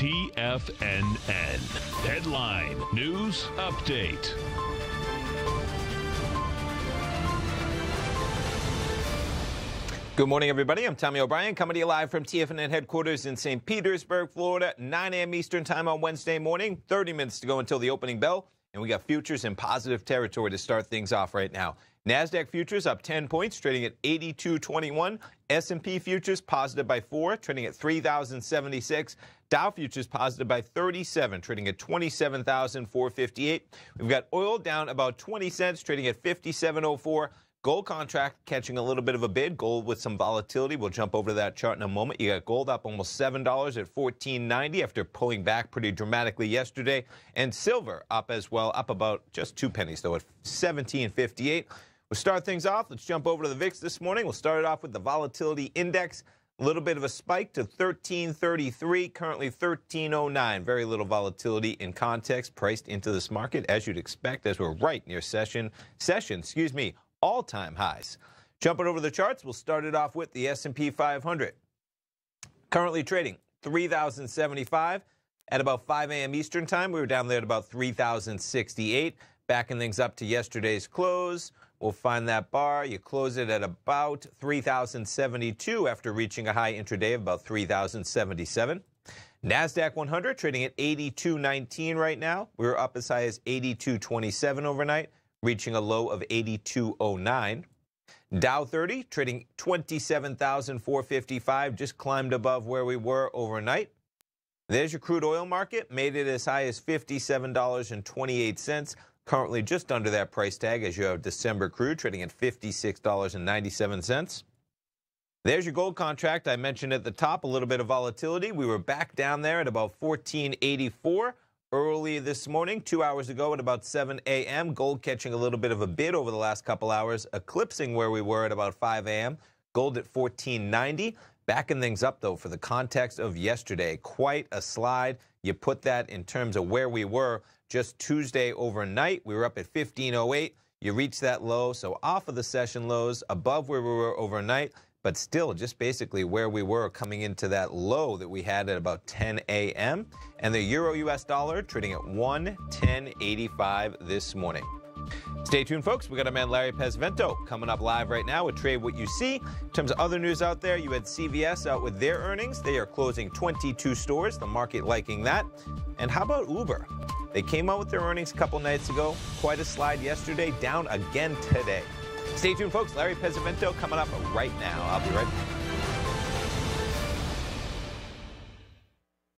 TFNN. Headline News Update. Good morning, everybody. I'm Tommy O'Brien, coming to you live from TFNN headquarters in St. Petersburg, Florida. 9 a.m. Eastern Time on Wednesday morning. 30 minutes to go until the opening bell. And we got futures in positive territory to start things off right now. Nasdaq futures up 10 points, trading at 82.21. S&P futures positive by 4, trading at 3,076. Dow futures positive by 37, trading at 27,458. We've got oil down about 20 cents, trading at 57.04. Gold contract catching a little bit of a bid. Gold with some volatility. We'll jump over to that chart in a moment. You got gold up almost $7 at $14.90 after pulling back pretty dramatically yesterday. And silver up as well, up about just two pennies though at 17.58. We'll start things off. Let's jump over to the VIX this morning. We'll start it off with the volatility index. A little bit of a spike to 1333, currently 1309. Very little volatility in context priced into this market, as you'd expect, as we're right near session, session, excuse me, all-time highs. Jumping over the charts, we'll start it off with the S&P 500. Currently trading 3,075 at about 5 a.m. Eastern Time. We were down there at about 3,068. Backing things up to yesterday's close. We'll find that bar. You close it at about 3,072 after reaching a high intraday of about 3,077. NASDAQ 100 trading at 82.19 right now. We were up as high as 82.27 overnight reaching a low of 82.09. Dow 30 trading 27,455, just climbed above where we were overnight. There's your crude oil market, made it as high as $57.28, currently just under that price tag as you have December crude trading at $56.97. There's your gold contract. I mentioned at the top a little bit of volatility. We were back down there at about 1484 early this morning, two hours ago at about 7 a.m. Gold catching a little bit of a bid over the last couple hours, eclipsing where we were at about 5 a.m. Gold at 1490. Backing things up, though, for the context of yesterday. Quite a slide. You put that in terms of where we were just Tuesday overnight. We were up at 1508. You reached that low, so off of the session lows, above where we were overnight but still just basically where we were coming into that low that we had at about 10 a.m. And the euro US dollar trading at 110.85 this morning. Stay tuned, folks. We got our man Larry Pesavento coming up live right now with Trade What You See. In terms of other news out there, you had CVS out with their earnings. They are closing 22 stores, the market liking that. And how about Uber? They came out with their earnings a couple nights ago. Quite a slide yesterday, down again today. Stay tuned, folks. Larry Pesavento coming up right now. I'll be right back.